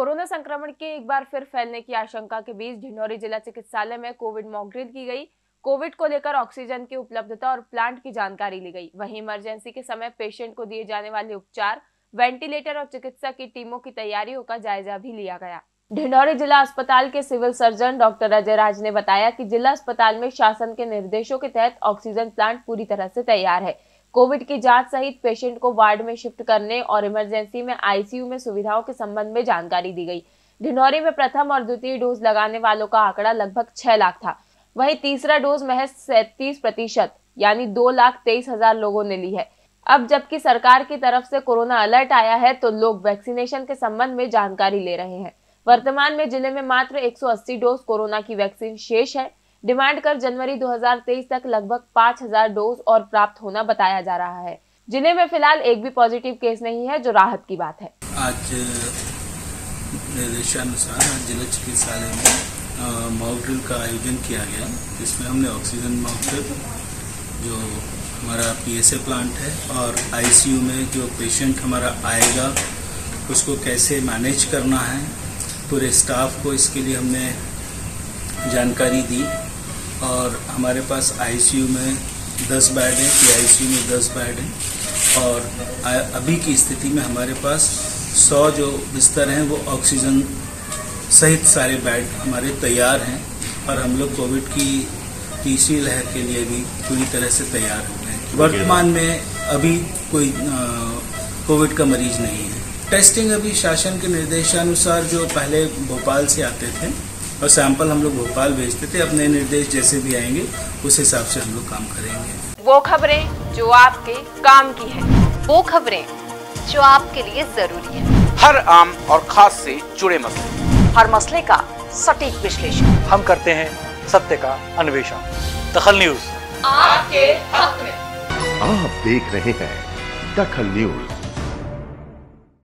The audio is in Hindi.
कोरोना संक्रमण के एक बार फिर फैलने की आशंका के बीच ढिंडोरी जिला चिकित्सालय में कोविड मॉकड्रिल की गई। कोविड को लेकर ऑक्सीजन की उपलब्धता और प्लांट की जानकारी ली गई। वहीं इमरजेंसी के समय पेशेंट को दिए जाने वाले उपचार, वेंटिलेटर और चिकित्सा की टीमों की तैयारियों का जायजा भी लिया गया। ढिंडोरी जिला अस्पताल के civil surgeon doctor Ajay Raj ने बताया कि जिला अस्पताल में शासन के निर्देशों के तहत ऑक्सीजन प्लांट पूरी तरह से तैयार है। कोविड की जाँच सहित पेशेंट को वार्ड में शिफ्ट करने और इमरजेंसी में आईसीयू में सुविधाओं के संबंध में जानकारी दी गई। ढिंडोरी में प्रथम और द्वितीय डोज लगाने वालों का आंकड़ा लगभग छह लाख था। वहीं तीसरा डोज महज सैतीस प्रतिशत, यानी दो लाख तेईस हज़ार लोगों ने ली है। अब जबकि सरकार की तरफ़ से कोरोना अलर्ट आया है तो लोग वैक्सीनेशन के संबंध में जानकारी ले रहे हैं। वर्तमान में ज़िले में मात्र 180 डोज कोरोना की वैक्सीन शेष है। डिमांड कर जनवरी 2023 तक लगभग 5000 डोज और प्राप्त होना बताया जा रहा है। ज़िले में फ़िलहाल एक भी पॉजिटिव केस नहीं है, जो राहत की बात है। आज, निर्देशानुसार जिला चिकित्सालय में मॉक ड्रिल का आयोजन किया गया। जिसमें हमने ऑक्सीजन मॉक ड्रिल जो हमारा पीएसए प्लांट है और आईसीयू में जो पेशेंट हमारा आएगा, उसको कैसे मैनेज करना है, पूरे स्टाफ को इसके लिए हमने जानकारी दी। और हमारे पास आईसीयू में 10 बेड है पीआईसीयू में 10 बेड है और अभी की स्थिति में हमारे पास 100 जो बिस्तर हैं वो ऑक्सीजन सहित सारे बेड हमारे तैयार हैं और हम लोग कोविड की तीसरी लहर के लिए भी पूरी तरह से तैयार हो गए वर्तमान में अभी कोई कोविड का मरीज़ नहीं है। टेस्टिंग अभी शासन के निर्देशानुसार जो पहले भोपाल से आते थे और सैंपल हम लोग भोपाल भेजते थे। अपने निर्देश जैसे भी आएँगे उस हिसाब से हम लोग काम करेंगे। वो खबरें जो आपके काम की है वो खबरें जो आपके लिए ज़रूरी है। हर आम और खास से जुड़े मसले। हर मसले का सटीक विश्लेषण। हम करते हैं सत्य का अन्वेषण। दखल न्यूज़। आपके हक में। आप देख रहे हैं दखल न्यूज़।